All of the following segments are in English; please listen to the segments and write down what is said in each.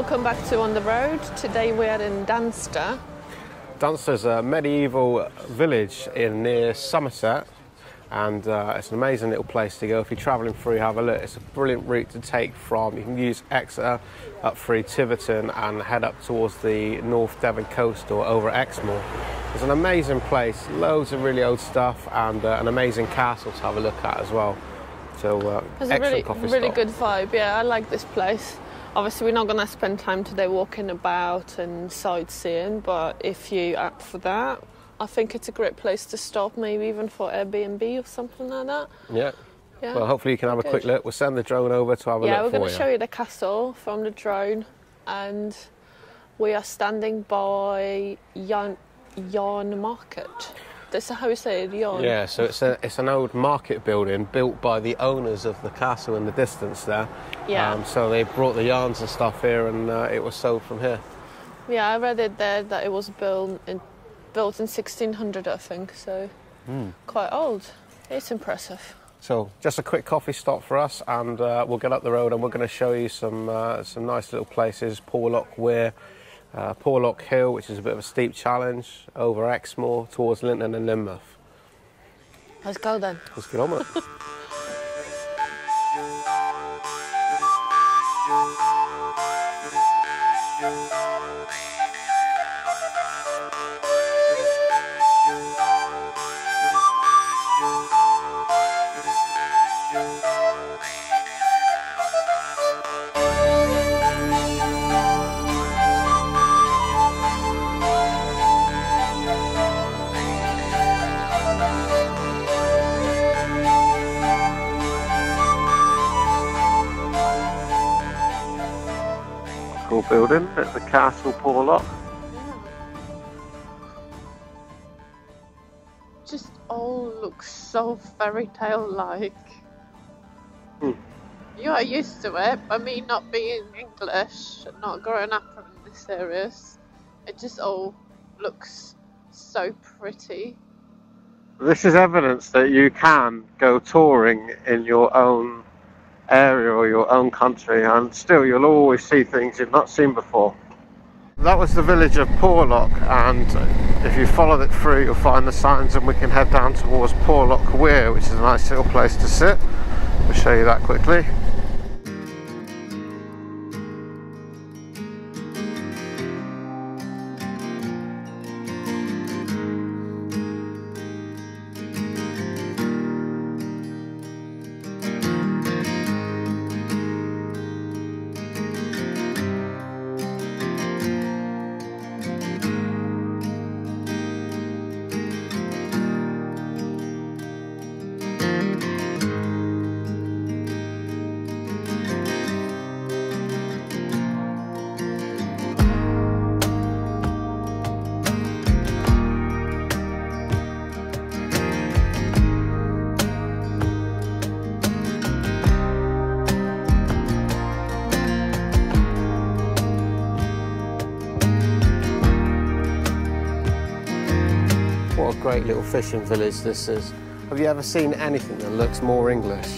Welcome back to On the Road. Today we are in Dunster. Dunster's a medieval village in near Somerset, and uh, it's an amazing little place to go. If you're travelling through, have a look. It's a brilliant route to take from. You can use Exeter up through Tiverton and head up towards the North Devon coast or over Exmoor. It's an amazing place, loads of really old stuff, and uh, an amazing castle to have a look at as well. So, uh, It's excellent a really, coffee really stop. good vibe. Yeah, I like this place. Obviously, we're not going to spend time today walking about and sightseeing, but if you up for that, I think it's a great place to stop, maybe even for Airbnb or something like that. Yeah. Yeah. Well, hopefully you can have a quick look. We'll send the drone over to have a yeah, we're going to show you the castle from the drone, and we are standing by Yarn, Yarn Market. How we say it, Yarn. Yeah, so it's a it's an old market building built by the owners of the castle in the distance there. Yeah. Um, so they brought the yarns and stuff here, and uh, it was sold from here. Yeah, I read it there that it was built in built in 1600, I think. So Hmm. quite old. It's impressive. So just a quick coffee stop for us, and uh, we'll get up the road, and we're going to show you some uh, some nice little places. Porlock Weir, uh, Porlock Hill, which is a bit of a steep challenge over Exmoor towards Lynton and Lynmouth. Let's go then. Let's get on with it. building at the Castle Porlock. Just all looks so fairy tale like. Hmm. You are used to it, but me not being English, and not growing up in this areas, it just all looks so pretty. This is evidence that you can go touring in your own area or your own country, and still you'll always see things you've not seen before. That was the village of Porlock, and if you follow it through, you'll find the signs, and we can head down towards Porlock Weir, which is a nice little place to sit. We'll show you that quickly. What a great little fishing village this is. Have you ever seen anything that looks more English?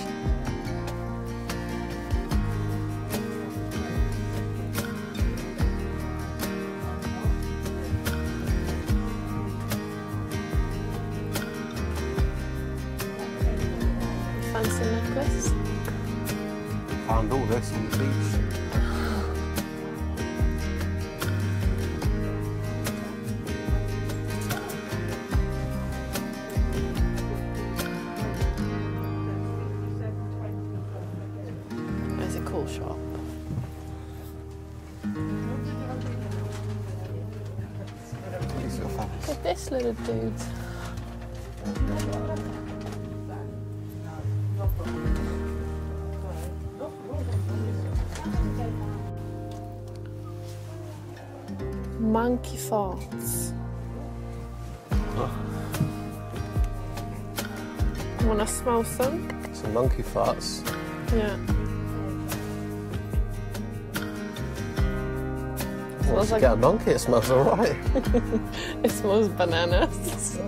It's shop. These little fellas. Look at this little dude. Monkey farts. Wanna smell some? Some monkey farts. Yeah. You like- get a monkey, it smells alright. It smells bananas.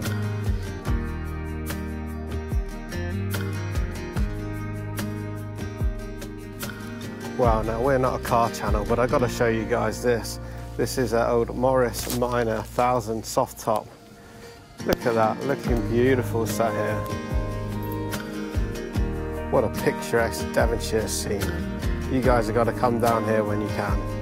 well. Now we're not a car channel, but I've got to show you guys this. This is an old Morris Minor 1000 soft top. Look at that, looking beautiful sat here. What a picturesque Devonshire scene. You guys have got to come down here when you can.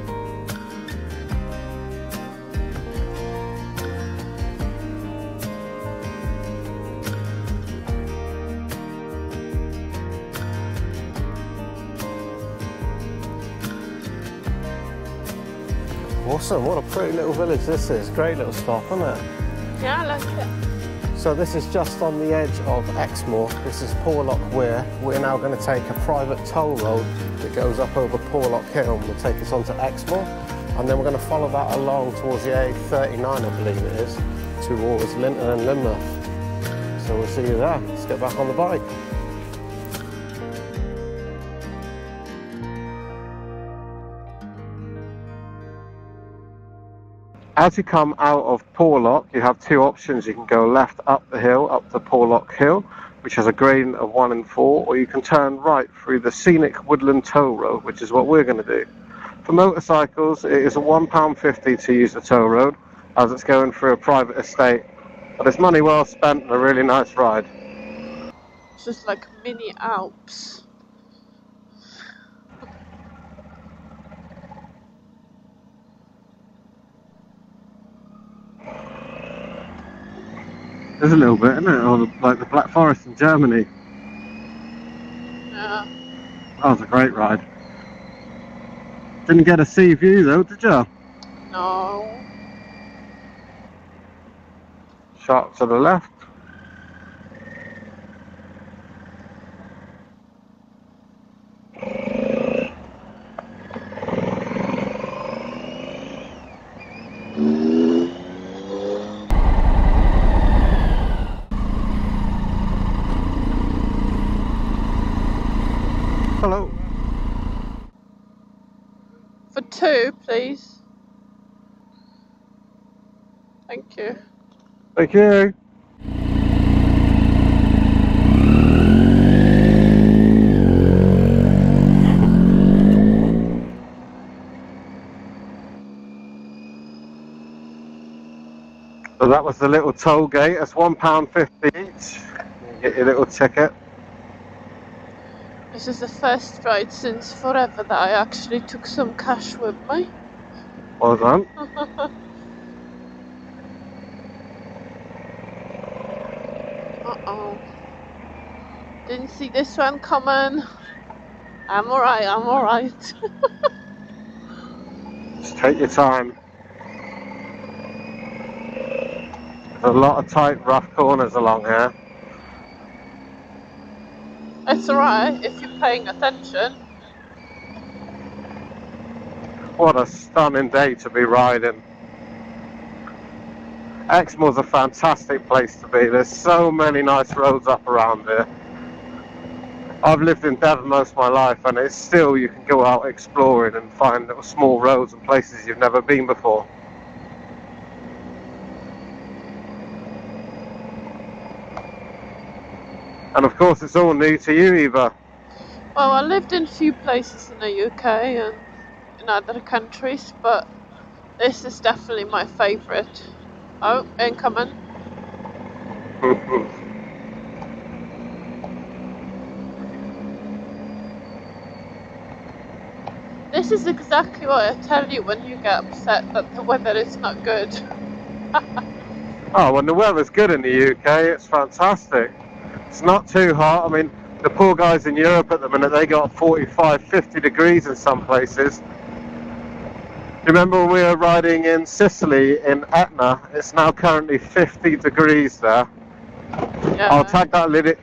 Awesome, what a pretty little village this is. Great little stop, isn't it? Yeah, I like it. So this is just on the edge of Exmoor. This is Porlock Weir. We're now going to take a private toll road that goes up over Porlock Hill and will take us onto Exmoor. And then we're going to follow that along towards the A39, I believe it is, towards Lynton and Lynmouth. So we'll see you there. Let's get back on the bike. As you come out of Porlock, you have two options. You can go left up the hill, up to Porlock Hill, which has a gradient of 1 and 4, or you can turn right through the scenic Woodland Tow Road, which is what we're going to do. For motorcycles, it is a £1.50 to use the tow road, as it's going through a private estate. But it's money well spent and a really nice ride. It's just like mini Alps. There's a little bit, isn't it? Or the, like the Black Forest in Germany. Yeah. That was a great ride. Didn't get a sea view though, did you? No. Sharp to the left. Hello. For two, please. Thank you. Thank you. So that was the little toll gate. That's one pound fifty each. You get your little ticket. This is the first ride since forever that I actually took some cash with me. Well done. Uh oh. Didn't see this one coming. I'm alright, I'm alright. Just take your time. There's a lot of tight, rough corners along here. it's alright if you're paying attention. What a stunning day to be riding. Exmoor's a fantastic place to be. There's so many nice roads up around here. I've lived in Devon most of my life and it's still you can go out exploring and find little small roads and places you've never been before. And of course it's all new to you Eva. Well, I lived in a few places in the UK and in other countries, but this is definitely my favourite. Oh, incoming. is exactly what I tell you when you get upset that the weather is not good. Oh, when the weather's good in the UK, it's fantastic. It's not too hot. I mean, the poor guys in Europe at the minute, they got 45, 50 degrees in some places. Remember when we were riding in Sicily in Etna? It's now currently 50 degrees there. Yeah. I'll tag that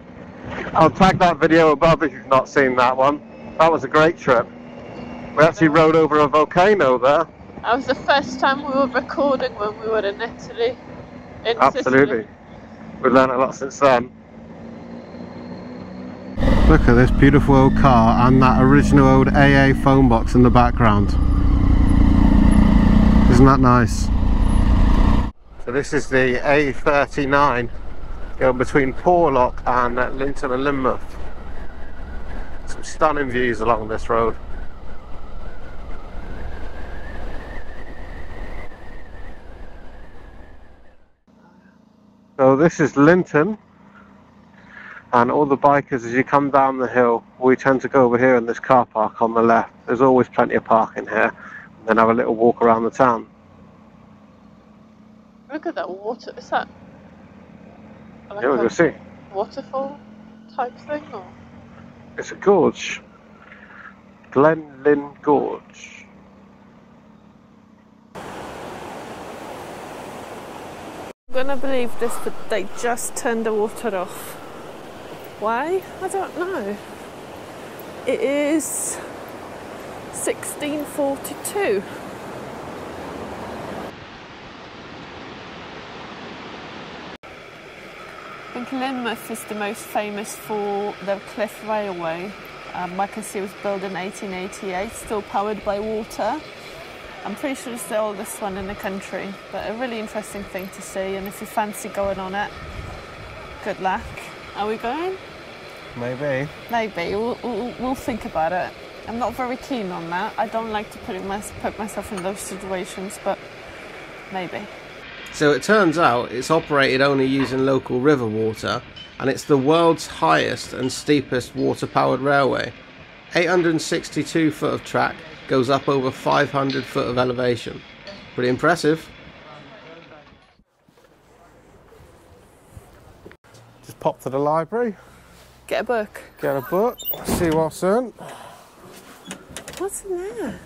I'll tag that video above if you've not seen that one. That was a great trip. We actually rode over a volcano there. That was the first time we were recording when we were in Italy. In Absolutely. Sicily. We've learned a lot since then. Look at this beautiful old car and that original old AA phone box in the background. Isn't that nice? So this is the A39 going between Porlock and uh, Lynton and Lynmouth. Some stunning views along this road. So this is Lynton, and all the bikers as you come down the hill, we tend to go over here in this car park on the left. There's always plenty of parking here, and then have a little walk around the town. Look at that water. Is that like Yeah, we'll go see. waterfall type thing? Or? It's a gorge. Glen Lyn Gorge. Gonna believe this, but they just turned the water off. Why? I don't know. It is 1642. I think Lynmouth is the most famous for the Cliff Railway. Um, I can see it was built in 1888, still powered by water. I'm pretty sure it's the oldest one in the country, but a really interesting thing to see. And if you fancy going on it, good luck. Are we going? Maybe. Maybe. We'll, we'll, we'll think about it. I'm not very keen on that. I don't like to put, it my, put myself in those situations, but maybe. So it turns out it's operated only using local river water, and it's the world's highest and steepest water powered railway. 862 foot of track goes up over 500 foot of elevation. Pretty impressive. Just pop to the library, Get a book. get a book, see what's in. What's in there?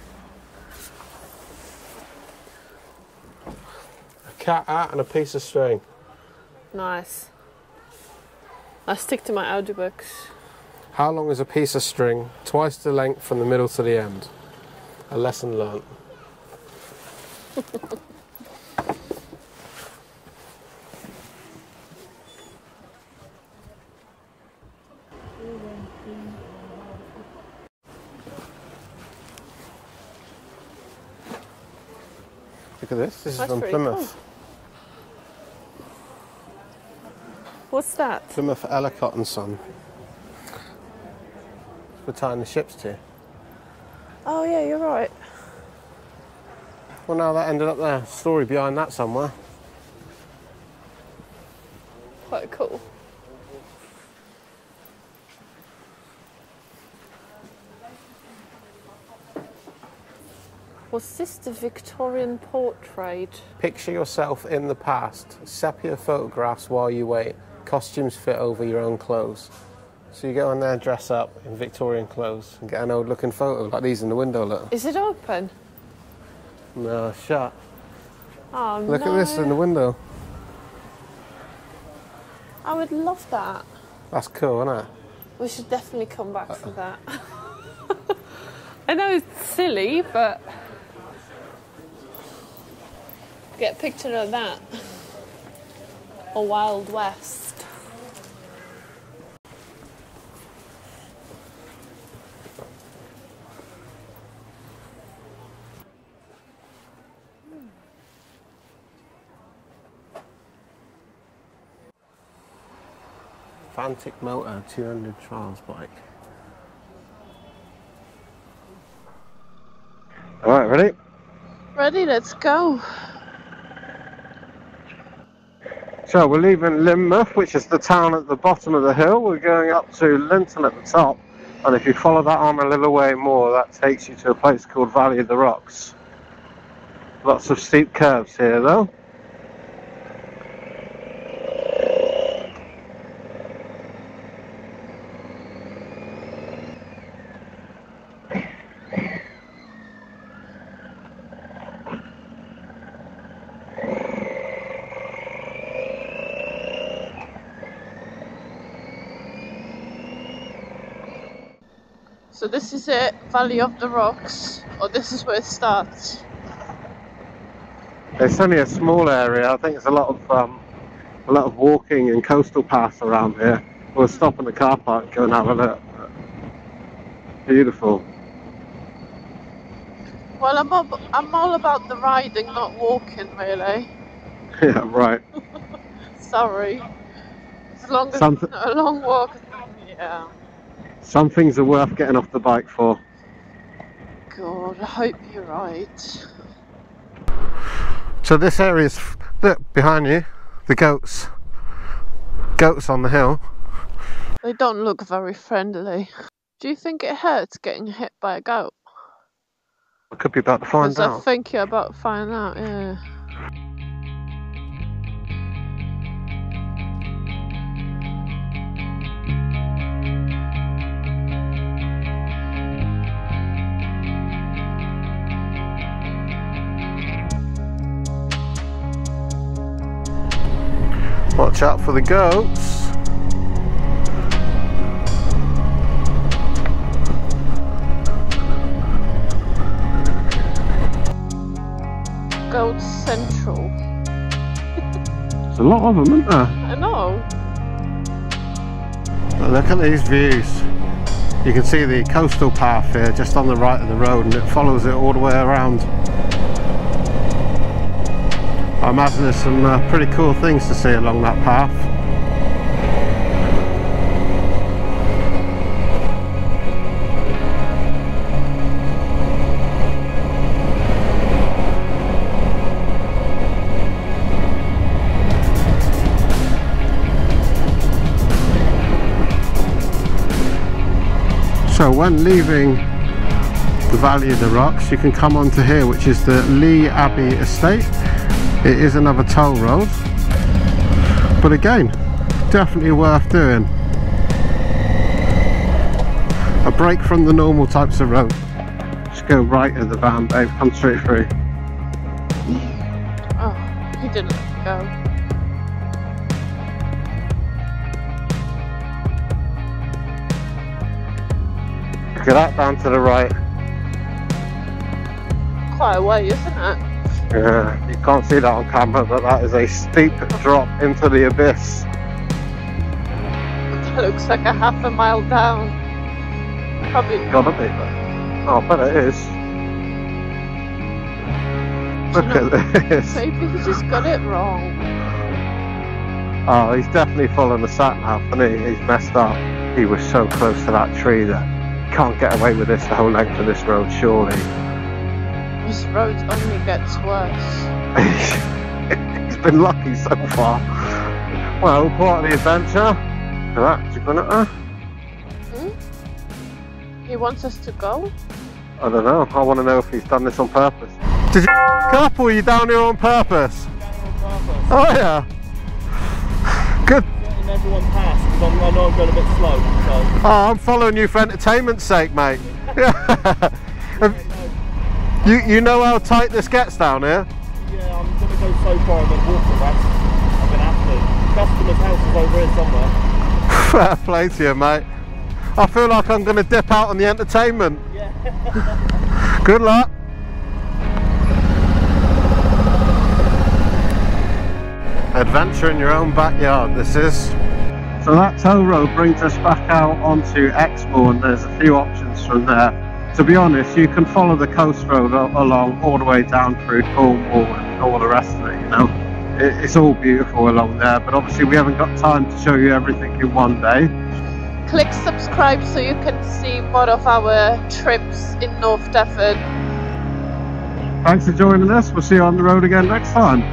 A cat hat and a piece of string. Nice. I stick to my audiobooks. How long is a piece of string? Twice the length from the middle to the end. A lesson learnt. Look at this. This is That's from Plymouth. What's that? Plymouth Ellicott and Son. We're tying the ships to. Oh, yeah, you're right. Well, now that ended up there. Story behind that somewhere. Quite cool. Was this the Victorian portrait? Picture yourself in the past. Sepia photographs while you wait. Costumes fit over your own clothes. So you go in there, dress up in Victorian clothes, and get an old looking photo like these in the window. Look. Is it open? No, shut. Oh, Look no. at this in the window. I would love that. That's cool, isn't it? We should definitely come back for that. I know it's silly, but get a picture of that. Or Wild West. Fantic Motor 200 Trials bike. Alright, ready? Ready, let's go. So we're leaving Lynmouth, which is the town at the bottom of the hill. We're going up to Lynton at the top. And if you follow that on a little way more, that takes you to a place called Valley of the Rocks. Lots of steep curves here though. So this is it, Valley of the Rocks, or this is where it starts. It's only a small area. I think there's a lot of um, a lot of walking and coastal paths around here. We'll stop in the car park, go and have a look. Beautiful. Well, I'm all, I'm all about the riding, not walking, really. yeah, right. Sorry. As long as Something- a long walk. Yeah. Some things are worth getting off the bike for. God, I hope you're right. So this area is look behind you, the goats. goats on the hill. They don't look very friendly. Do you think it hurts getting hit by a goat? I could be about to find out. I think you're about to find out, yeah. Watch out for the goats. Goat Central. There's a lot of them, isn't there? I know. But look at these views. You can see the coastal path here just on the right of the road and it follows it all the way around. I imagine there's some uh, pretty cool things to see along that path. So when leaving the Valley of the Rocks you can come onto here which is the Lee Abbey Estate. It is another toll road but again definitely worth doing. A break from the normal types of road. Just go right at the van babe, come straight through. Oh, he didn't let go. Look at that down to the right. Quite a way, isn't it? Yeah, you can't see that on camera but that is a steep drop into the abyss. That looks like a half a mile down. Probably Gotta be. Oh, I bet it is. Look know- at this. Maybe he just got it wrong. Oh, he's definitely following the sat nav, and he? He's messed up. He was so close to that tree that can't get away with this the whole length of this road, surely. This road only gets worse. he's been lucky so far. Well, part of the adventure. Look at that, Gibraltar. He wants us to go? I don't know. I want to know if he's done this on purpose. Did you up or are you down here on purpose? Oh yeah. Good. letting everyone pass because I know I'm going a bit slow. So Oh, I'm following you for entertainment's sake, mate. Have- you you know how tight this gets down here? yeah, I'm going to go so far and then walk the rest. I'm going to have to. Customer's house is over here somewhere. Fair play to you, mate. I feel like I'm going to dip out on the entertainment. Yeah. Good luck. Adventure in your own backyard, this is. So that tow road brings us back out onto Exmoor and there's a few options from there. To be honest, you can follow the coast road along all the way down through Cornwall and all the rest of it, you know. It- It's all beautiful along there, but obviously we haven't got time to show you everything in one day. Click subscribe so you can see more of our trips in North Devon. Thanks for joining us. We'll see you on the road again next time.